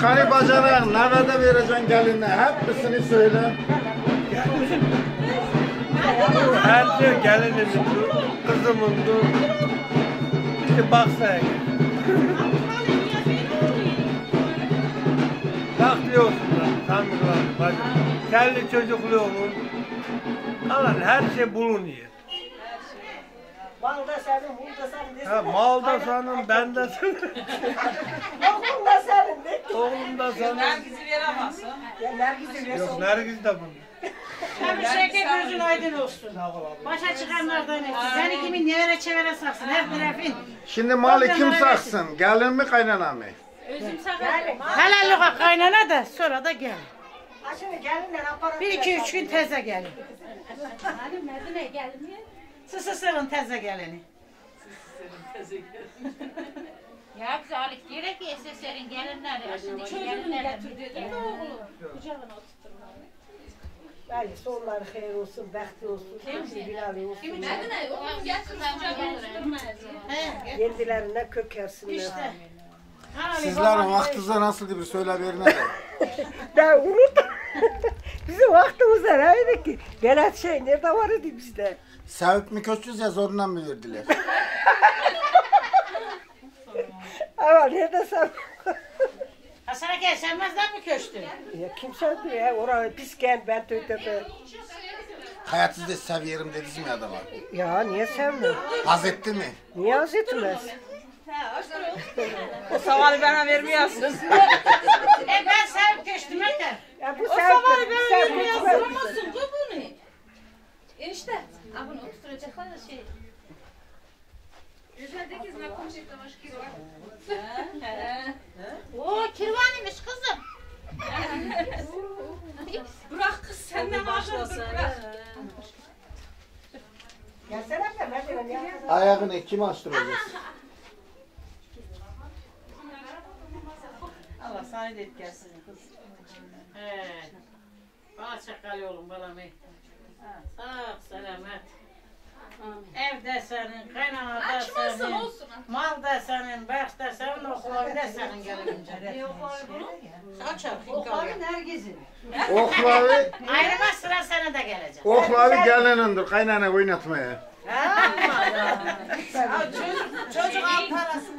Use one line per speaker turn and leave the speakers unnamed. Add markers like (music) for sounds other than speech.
Kani bacanak nerede vereceksin geline? Hepsini söyle.
Her şey gelinimindir, kızımındır. İşte bak sen. Bak diyorsunlar, tanrılar, bacım. Kendi çocukluğumun. Alan her şey bulunuyor.
Mal da senin, mul da senin. desene.
Ha, mal da
Aynen.
senin, ben de senin. (laughs)
Oğlum da senin. de.
Oğlum da senin.
Nergis'i veremezsin.
Ya Nergis'i versin.
Yok, Nergiz de bunun.
Tabii şeker gözün aydın olsun. Başa çıkanlardan etsin. Seni kimin nereye çevire saksın her tarafın.
Şimdi malı kim saksın? Gelin mi kaynana mı?
Yani.
Helallığa kaynana da sonra da gel. Bir iki üç gün teze gelin.
Hani Medine gelmiyor.
Sısı sığın teze gelini.
Ya bize alıp gerek ki SSR'in gelinleri. Şimdi çocuğunu getir dedi de oğlu. Kucağına oturtturmalı.
Yani sonları hayır olsun, bekti olsun, kimse bilal olsun.
Medine oğlum getir kucağına
He.
Kendilerine kökersinler.
İşte.
Sizlerin vaktinize nasıl bir söyle verine de. (laughs)
Ben unuttum. (laughs) Bizim vaktimizde neydi ki? Berat şey nerede var idi bizde?
Sevip mi köçüz ya zorundan mı verdiler? (laughs)
Ama nerede sen?
Hasan gel sevmezden mi köştü?
ya kimse diyor ya, oraya pis kent, ben töytepe.
Hayatsız da seviyorum dediniz mi adama?
Ya niye sevmiyor?
Haz etti mi?
Niye az etmez?
O samanı bana vermiyorsun.
E ben sevip köştüm yeter.
Ya bu
O
bu
bana vermiyorsun.
Olmasın bu bunu. Enişte. Ha bunu oturacaklar da şey. Konuşup da başka var. Oo kirvanıymış kızım. Bırak kız sen de başlasın. Bırak.
Gelsene de.
Ayağını kim açtıracağız?
Sana da gelsin kız. He. Bana çakal oğlum bana mı? Sağ selamet. Evde senin, kaynana da senin, mal da senin, bak da senin, okula da senin gelince. Aç
Okların herkesin.
Oklavi, (laughs)
Ayrıma sıra sana da gelecek.
oklavi gelinindir kaynana oynatmaya.
Ha, çocuk, çocuk al parası